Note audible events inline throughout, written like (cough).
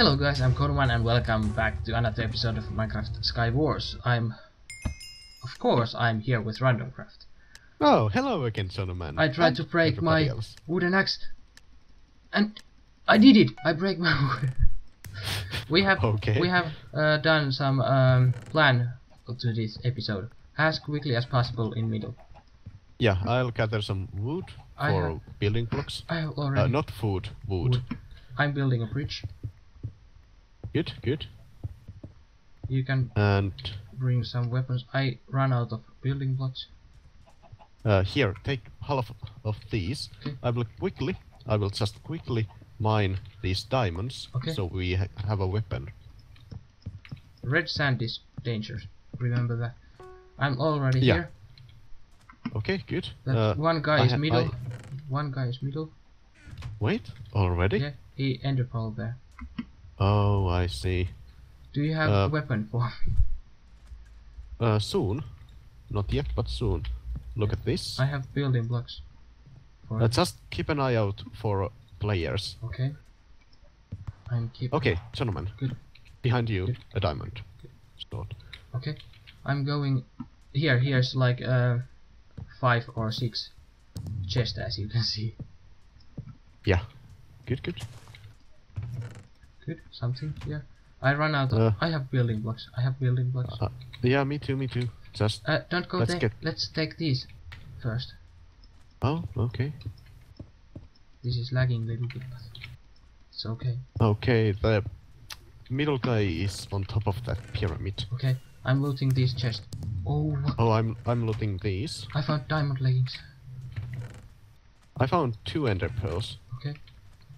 Hello guys, I'm Chonumahn and welcome back to another episode of Minecraft Sky Wars. I'm... Of course, I'm here with RandomeCraft. Oh, hello again, gentlemen. I tried And to break my else. wooden axe and I did it! I break my (laughs) wood. we have Okay. we have uh, done some um, plan to this episode as quickly as possible in middle. Yeah, I'll gather some wood I for have- building blocks. I have Uh, already not food, wood. wood. I'm building a bridge. Good, good. You can And bring some weapons. I run out of building blocks. uh, here, take half of these. Okay. I will quickly, I will just quickly mine these diamonds, Okay. so we ha have a weapon. Red sand is dangerous. Remember that. I'm already Yeah. here. Okay, good. That Uh, one guy I is middle. I- One guy is middle. wait, already? Yeah, he ender pearl there. Oh, I see. Do you have Uh, a weapon for me? Uh, soon. Not yet, but soon. Look at this. I have building blocks. For Uh, just keep an eye out for uh, players. Okay. I'm keep. Okay, gentlemen. Good. Behind you, Good. a diamond. Sword. Okay. I'm going. Here, here's like uh, five or six chest as you can see. Yeah. Good, good. Good. Something here. I run out. Of, Uh. I have building blocks. I have building blocks. Uh, yeah, me too, me too. Just. Uh, don't go let's there. get- Let's take these first. Oh, okay. This is lagging a little bit, but it's okay. Okay, the middle guy is on top of that pyramid. Okay, I'm looting these chests. Oh, what? Oh, I'm I'm looting these. I found diamond leggings. I found two ender pearls. Okay,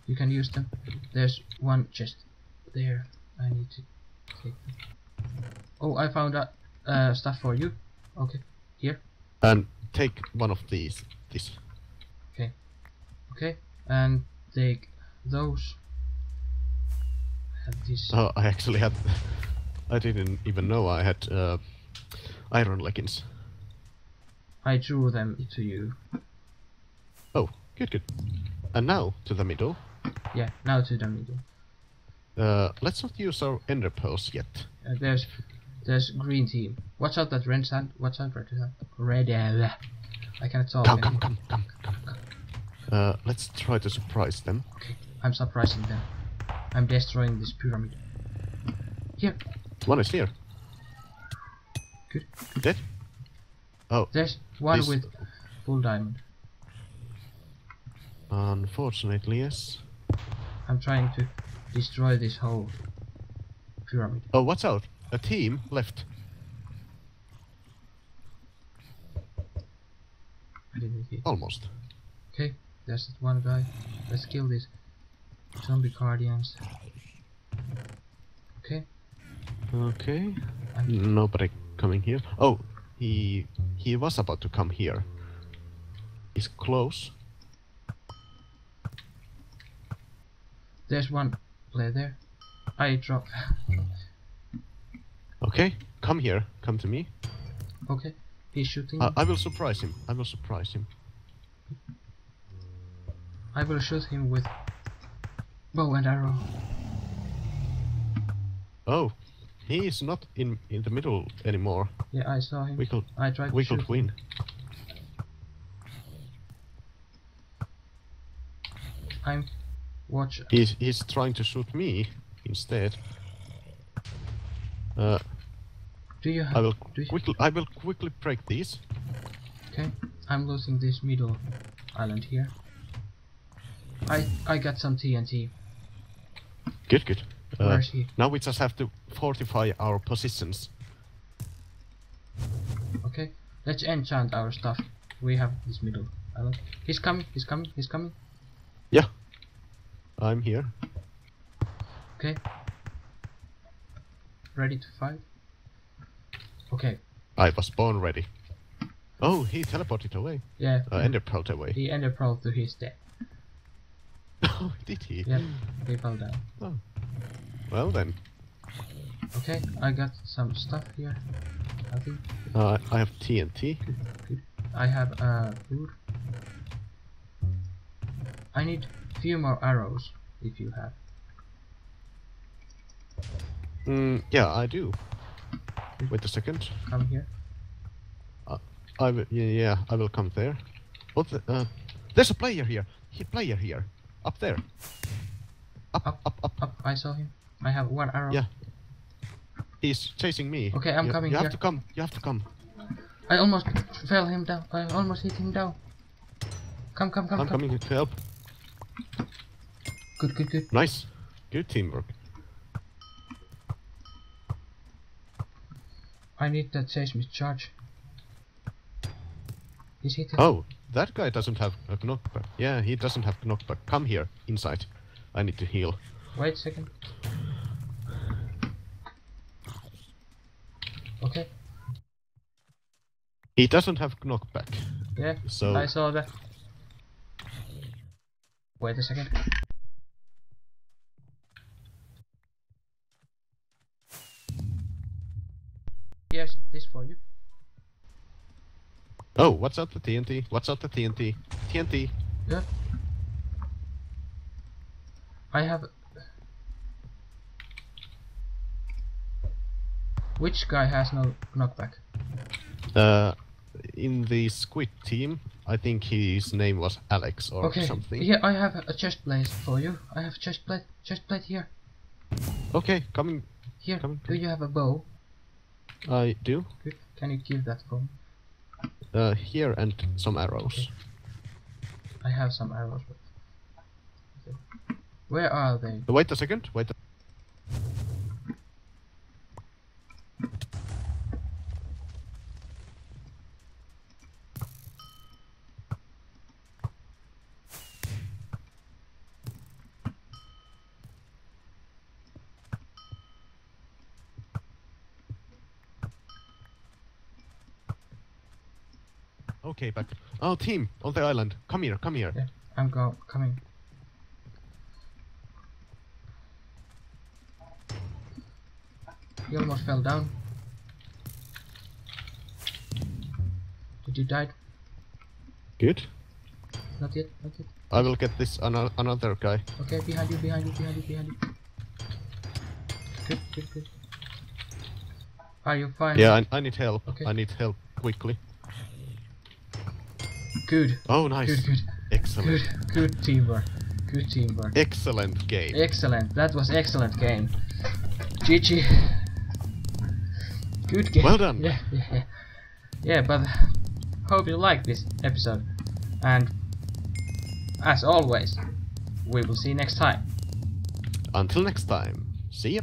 you can use them. There's one chest there. I need to take them. Oh, I found that uh, stuff for you. Okay, here. And take one of these. This. Okay, Okay, and take those. Have this. Oh, I actually had. (laughs) I didn't even know I had uh, iron leggings. I drew them to you. Oh, good, good. And now to the middle. Yeah, now to the middle. Uh, let's not use our ender pearls yet. Uh, there's there's green team. Watch out that red sand. Watch out red sand. Red. I cannot talk. Come, anymore. come, come, come, come. Uh, let's try to surprise them. Okay, I'm surprising them. I'm destroying this pyramid. Here, One is here. Good. Dead? Oh, there's one This- with full diamond. unfortunately, yes. I'm trying to destroy this whole pyramid. Oh, watch out! A team left. I didn't hit. Almost. Okay, there's that one guy. Let's kill these zombie guardians. Okay, Okay. Nobody coming here. Oh, he he was about to come here. He's close. There's one player there. I drop. (laughs) Okay, come here. Come to me. okay, he's shooting. Uh, I will surprise him. I will surprise him. I will shoot him with bow and arrow. Oh, he is not in in the middle anymore. Yeah, I saw him. We could I tried we could win. I'm watch. He's he's trying to shoot me instead. Uh, Do you have? I will you- quickly I will quickly break these. Okay, I'm losing this middle island here. I I got some TNT. Good, good. Uh, now we just have to fortify our positions. Okay, let's enchant our stuff. We have this middle island. He's coming. He's coming. He's coming. Yeah, I'm here. Okay. Ready to fight. Okay. I was born ready. Oh, he teleported away. Yeah. Uh, Ender pearled away. He ender pearl to his death. (laughs) Oh, did he? Yeah. He fell down. Oh. Well then, Okay, I got some stuff here. I think uh, I have TNT. Good. I have uh food. I need few more arrows if you have. Mm, yeah, I do. Wait a second. Come here. I will, yeah, yeah, I will come there. Oh, the, uh, there's a player here. He player here, up there. Up, Up. up, up. Up, I saw him. I have one arrow. Yeah. He's chasing me. Okay, I'm you, coming You have to come. You have to come. I almost fell him down. I almost hit him down. Come, come, come, I'm come. coming to help. Good, good, good. Nice. Good teamwork. I need that seismic charge. Is he? Oh, that guy doesn't have a knockback. Yeah, he doesn't have knockback. Come here, inside. I need to heal. Wait a second. Okay. He doesn't have knockback. Yeah. So I saw that. Wait a second. Yes, this for you. Oh, what's up the TNT? What's up the TNT? TNT. Yeah. I have. Which guy has no knockback? Uh, in the squid team, I think his name was Alex or okay. something. Here, I have a chest plate for you. I have chest plate. Chest plate here. Okay, coming. Here. Come, Do you have a bow? I do. Good. Can you give that for me? Uh, here and some arrows. I have some arrows. But... Okay. Where are they? Wait a second. Wait. A Okay, back. Oh, team on the island. Come here. Come here. Yeah, I'm go coming. He almost fell down. Did you die? Good. Not yet, not yet. I will get this ano another guy. Okay, behind you, behind you, behind you, behind you. Good, good, good. Are you fine? Yeah, I, I need help. Okay. I need help quickly. Good, Oh, nice. good, good, Excellent. good, good teamwork. Good teamwork. Excellent game. Excellent. That was excellent game. GG. Good game. Well done. Yeah, yeah, yeah. Yeah, but hope you liked this episode. And as always, we will see you next time. Until next time. See ya.